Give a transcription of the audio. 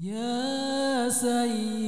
يا سيدي